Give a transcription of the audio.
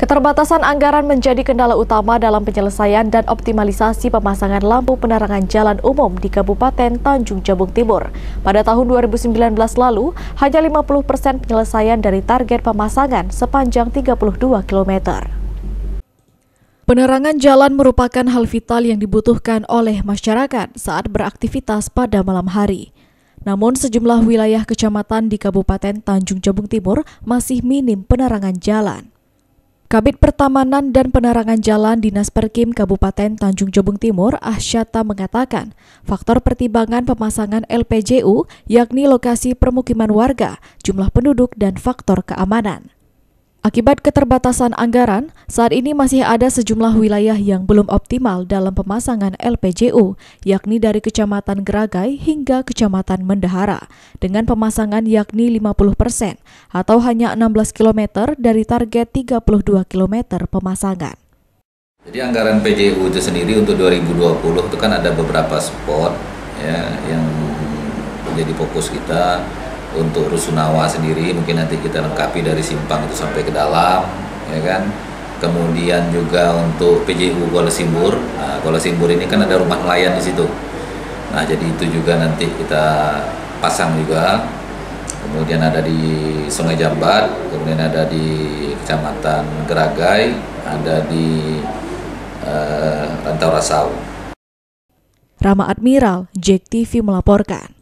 Keterbatasan anggaran menjadi kendala utama dalam penyelesaian dan optimalisasi pemasangan lampu penerangan jalan umum di Kabupaten Tanjung Jabung Timur. Pada tahun 2019 lalu, hanya 50 persen penyelesaian dari target pemasangan sepanjang 32 km. Penerangan jalan merupakan hal vital yang dibutuhkan oleh masyarakat saat beraktivitas pada malam hari. Namun sejumlah wilayah kecamatan di Kabupaten Tanjung Jabung Timur masih minim penerangan jalan. Kabit Pertamanan dan Penerangan Jalan Dinas Perkim Kabupaten Tanjung Jabung Timur, Ahsyata mengatakan, faktor pertimbangan pemasangan LPJU yakni lokasi permukiman warga, jumlah penduduk, dan faktor keamanan. Akibat keterbatasan anggaran, saat ini masih ada sejumlah wilayah yang belum optimal dalam pemasangan LPJU, yakni dari Kecamatan Geragai hingga Kecamatan Mendahara, dengan pemasangan yakni 50 persen atau hanya 16 km dari target 32 km pemasangan. Jadi anggaran PJU itu sendiri untuk 2020 itu kan ada beberapa spot ya yang menjadi fokus kita untuk rusunawa sendiri mungkin nanti kita lengkapi dari simpang itu sampai ke dalam ya kan? Kemudian juga untuk PJU Kuala Simbur. Nah, Kuala Simbur ini kan ada rumah nelayan di situ. Nah jadi itu juga nanti kita pasang juga. Kemudian ada di Sungai Jambat kemudian ada di Kecamatan Geragai ada di uh, Rantau Rasau. Rama Admiral, Jack TV melaporkan.